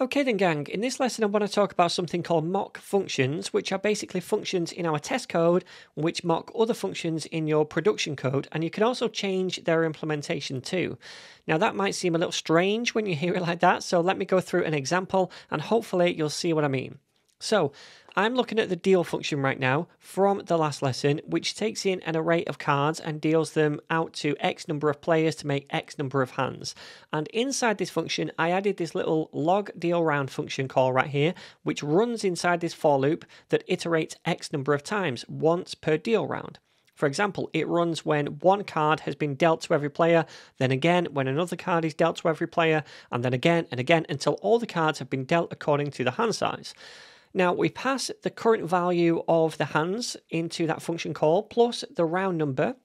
Okay then gang, in this lesson I want to talk about something called mock functions, which are basically functions in our test code which mock other functions in your production code, and you can also change their implementation too. Now that might seem a little strange when you hear it like that, so let me go through an example and hopefully you'll see what I mean. So I'm looking at the deal function right now from the last lesson, which takes in an array of cards and deals them out to X number of players to make X number of hands. And inside this function, I added this little log deal round function call right here, which runs inside this for loop that iterates X number of times, once per deal round. For example, it runs when one card has been dealt to every player, then again when another card is dealt to every player, and then again and again until all the cards have been dealt according to the hand size. Now we pass the current value of the hands into that function call plus the round number.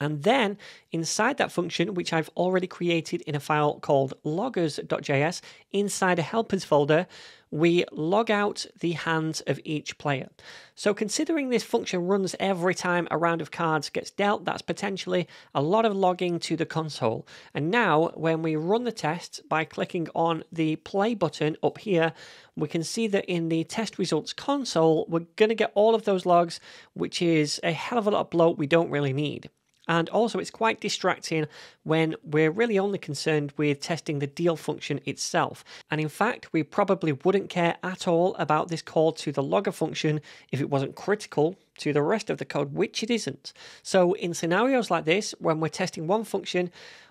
And then inside that function, which I've already created in a file called loggers.js, inside a helpers folder, we log out the hands of each player. So considering this function runs every time a round of cards gets dealt, that's potentially a lot of logging to the console. And now when we run the test by clicking on the play button up here, we can see that in the test results console, we're going to get all of those logs, which is a hell of a lot of bloat we don't really need. And also, it's quite distracting when we're really only concerned with testing the deal function itself. And in fact, we probably wouldn't care at all about this call to the logger function if it wasn't critical to the rest of the code, which it isn't. So, in scenarios like this, when we're testing one function,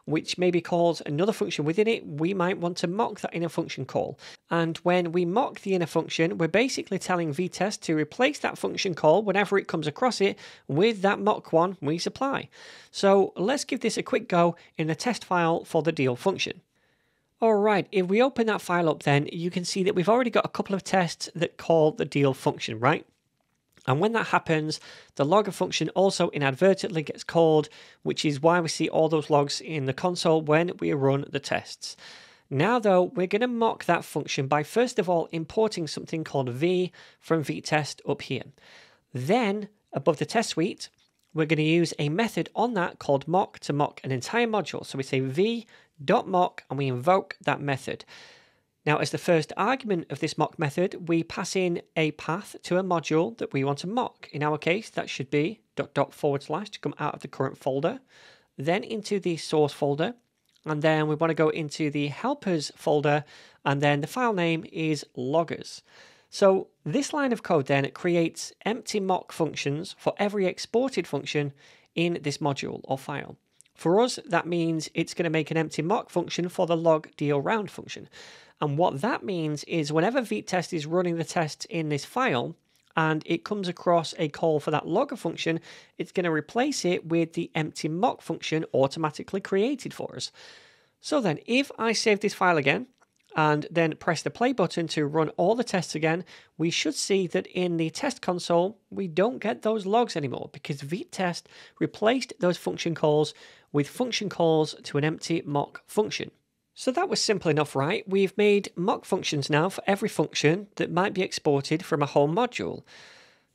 which maybe calls another function within it, we might want to mock that inner function call. And when we mock the inner function, we're basically telling Vitest to replace that function call whenever it comes across it with that mock one we supply. So let's give this a quick go in the test file for the deal function. Alright, if we open that file up then, you can see that we've already got a couple of tests that call the deal function, right? And when that happens, the logger function also inadvertently gets called, which is why we see all those logs in the console when we run the tests. Now though, we're going to mock that function by first of all importing something called v from Vitest up here. Then, above the test suite, we're going to use a method on that called mock to mock an entire module. So we say v.mock and we invoke that method. Now, as the first argument of this mock method, we pass in a path to a module that we want to mock. In our case, that should be dot dot forward slash to come out of the current folder, then into the source folder, and then we want to go into the helpers folder, and then the file name is loggers. So this line of code then creates empty mock functions for every exported function in this module or file. For us, that means it's going to make an empty mock function for the log deal round function. And what that means is whenever Vitest is running the test in this file, and it comes across a call for that logger function, it's going to replace it with the empty mock function automatically created for us. So then, if I save this file again, and then press the play button to run all the tests again, we should see that in the test console, we don't get those logs anymore because Vitest replaced those function calls with function calls to an empty mock function. So that was simple enough, right? We've made mock functions now for every function that might be exported from a whole module.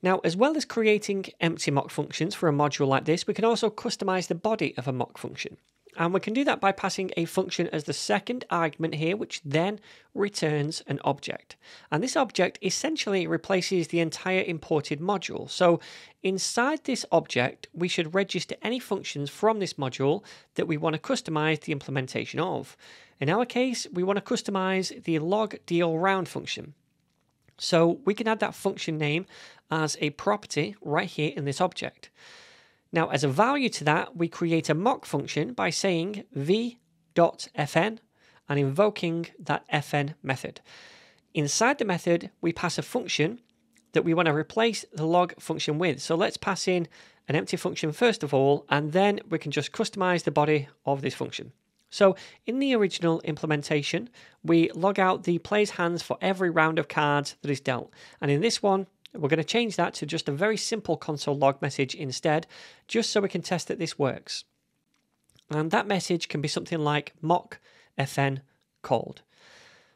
Now, as well as creating empty mock functions for a module like this, we can also customize the body of a mock function. And we can do that by passing a function as the second argument here, which then returns an object. And this object essentially replaces the entire imported module. So inside this object, we should register any functions from this module that we want to customize the implementation of. In our case, we want to customize the log deal round function. So we can add that function name as a property right here in this object. Now, as a value to that, we create a mock function by saying v.fn and invoking that fn method. Inside the method, we pass a function that we want to replace the log function with. So let's pass in an empty function first of all, and then we can just customize the body of this function. So in the original implementation, we log out the player's hands for every round of cards that is dealt. And in this one, we're going to change that to just a very simple console log message instead, just so we can test that this works. And that message can be something like mock fn called.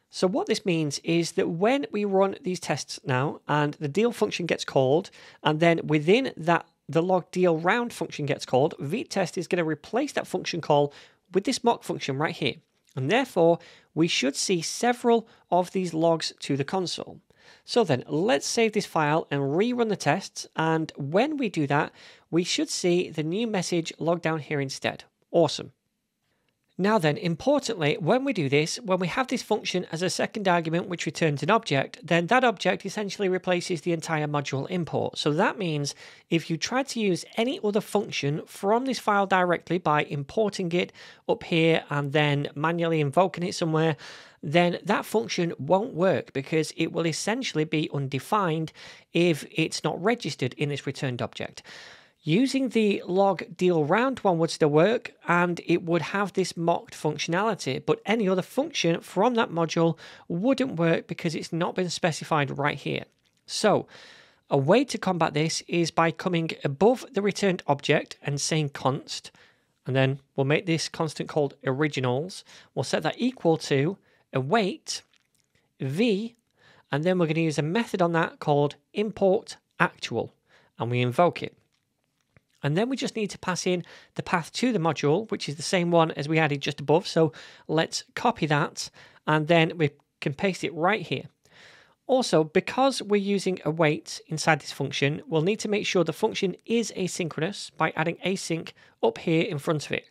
So what this means is that when we run these tests now and the deal function gets called, and then within that the log deal round function gets called, Vitest is going to replace that function call with this mock function right here. And therefore, we should see several of these logs to the console. So then, let's save this file and rerun the tests. And when we do that, we should see the new message logged down here instead. Awesome. Now then, importantly, when we do this, when we have this function as a second argument which returns an object, then that object essentially replaces the entire module import. So that means if you try to use any other function from this file directly by importing it up here and then manually invoking it somewhere, then that function won't work because it will essentially be undefined if it's not registered in this returned object. Using the log deal round one would still work and it would have this mocked functionality, but any other function from that module wouldn't work because it's not been specified right here. So, a way to combat this is by coming above the returned object and saying const, and then we'll make this constant called originals. We'll set that equal to await v, and then we're going to use a method on that called import actual, and we invoke it. And then we just need to pass in the path to the module, which is the same one as we added just above. So let's copy that and then we can paste it right here. Also, because we're using await inside this function, we'll need to make sure the function is asynchronous by adding async up here in front of it.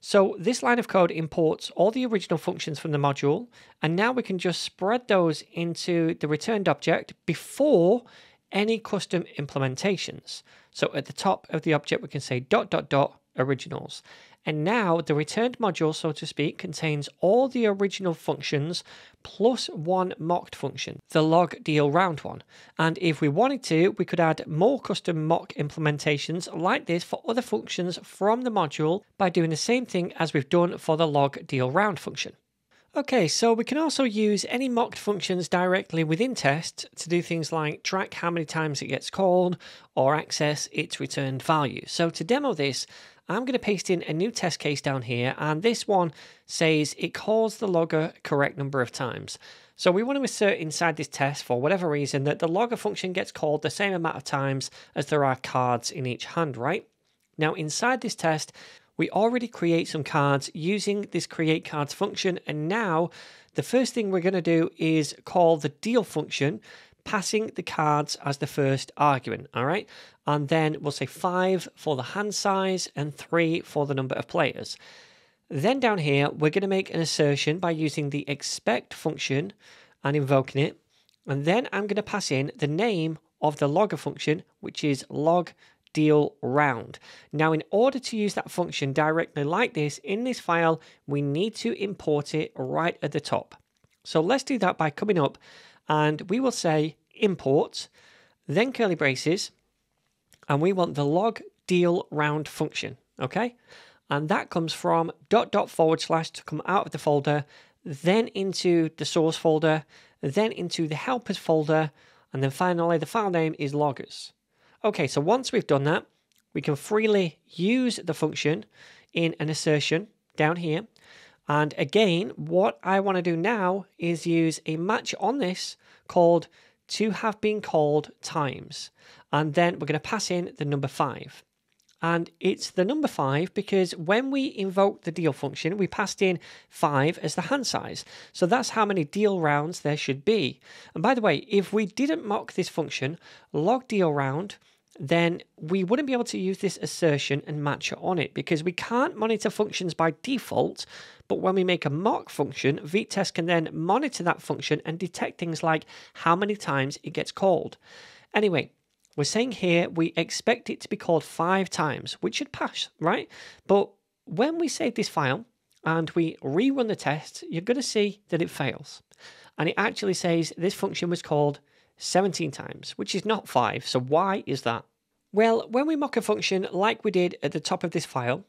So this line of code imports all the original functions from the module, and now we can just spread those into the returned object before any custom implementations. So at the top of the object, we can say dot dot dot originals. And now the returned module, so to speak, contains all the original functions plus one mocked function, the log deal round one. And if we wanted to, we could add more custom mock implementations like this for other functions from the module by doing the same thing as we've done for the log deal round function. Okay, so we can also use any mocked functions directly within test to do things like track how many times it gets called or access its returned value. So to demo this, I'm going to paste in a new test case down here, and this one says it calls the logger correct number of times. So we want to assert inside this test, for whatever reason, that the logger function gets called the same amount of times as there are cards in each hand, right? Now inside this test, we already create some cards using this create cards function. And now the first thing we're going to do is call the deal function, passing the cards as the first argument. All right. And then we'll say five for the hand size and three for the number of players. Then down here, we're going to make an assertion by using the expect function and invoking it. And then I'm going to pass in the name of the logger function, which is log deal round. Now, in order to use that function directly like this in this file, we need to import it right at the top. So let's do that by coming up and we will say import, then curly braces, and we want the log deal round function, okay? And that comes from dot dot forward slash to come out of the folder, then into the source folder, then into the helpers folder, and then finally the file name is loggers. Okay, so once we've done that, we can freely use the function in an assertion down here. And again, what I want to do now is use a match on this called to have been called times. And then we're going to pass in the number five. And it's the number five because when we invoke the deal function, we passed in five as the hand size. So that's how many deal rounds there should be. And by the way, if we didn't mock this function, log deal round, then we wouldn't be able to use this assertion and match it on it because we can't monitor functions by default. But when we make a mock function, Vitest can then monitor that function and detect things like how many times it gets called. Anyway, we're saying here we expect it to be called five times, which should pass, right? But when we save this file and we rerun the test, you're going to see that it fails. And it actually says this function was called 17 times, which is not 5. So why is that? Well, when we mock a function like we did at the top of this file,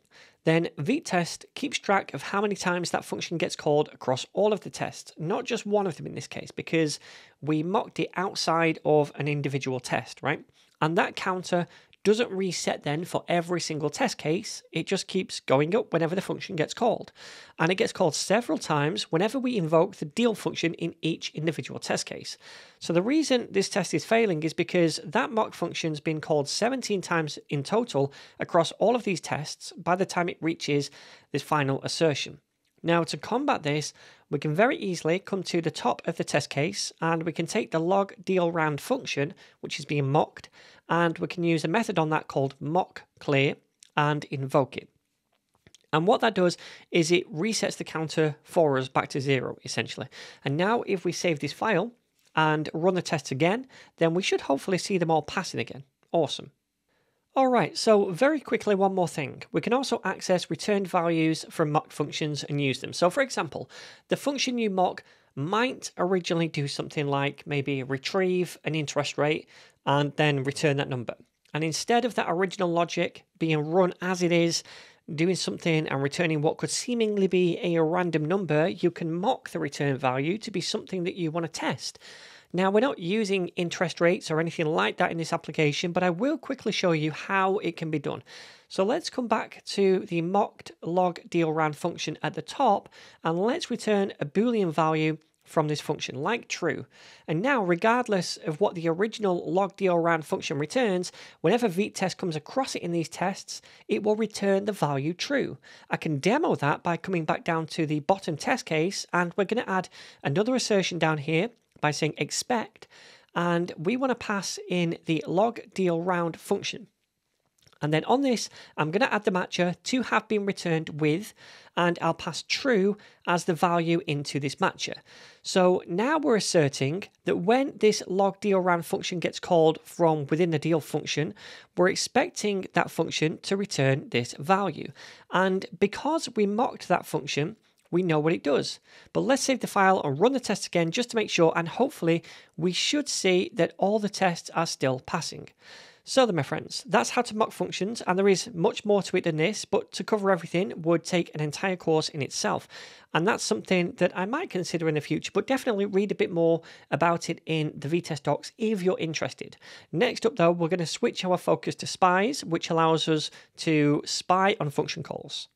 then Vitest keeps track of how many times that function gets called across all of the tests, not just one of them in this case, because we mocked it outside of an individual test, right? And that counter doesn't reset then for every single test case. It just keeps going up whenever the function gets called. And it gets called several times whenever we invoke the deal function in each individual test case. So the reason this test is failing is because that mock function's been called 17 times in total across all of these tests by the time it reaches this final assertion. Now to combat this, we can very easily come to the top of the test case and we can take the log deal round function, which is being mocked, and we can use a method on that called mock clear and invoke it. And what that does is it resets the counter for us back to zero, essentially. And now if we save this file and run the test again, then we should hopefully see them all passing again. Awesome. All right, so very quickly, one more thing. We can also access returned values from mock functions and use them. So for example, the function you mock might originally do something like maybe retrieve an interest rate and then return that number. And instead of that original logic being run as it is, doing something and returning what could seemingly be a random number, you can mock the return value to be something that you want to test. Now, we're not using interest rates or anything like that in this application, but I will quickly show you how it can be done. So let's come back to the mocked log deal round function at the top, and let's return a Boolean value from this function, like true. And now, regardless of what the original log deal round function returns, whenever Vitest comes across it in these tests, it will return the value true. I can demo that by coming back down to the bottom test case, and we're going to add another assertion down here by saying expect, and we want to pass in the log deal round function. And then on this, I'm going to add the matcher to have been returned with, and I'll pass true as the value into this matcher. So now we're asserting that when this log deal round function gets called from within the deal function, we're expecting that function to return this value. And because we mocked that function, we know what it does. But let's save the file and run the test again just to make sure, and hopefully we should see that all the tests are still passing. So then, my friends, that's how to mock functions, and there is much more to it than this, but to cover everything would take an entire course in itself. And that's something that I might consider in the future, but definitely read a bit more about it in the Vitest docs if you're interested. Next up, though, we're going to switch our focus to spies, which allows us to spy on function calls.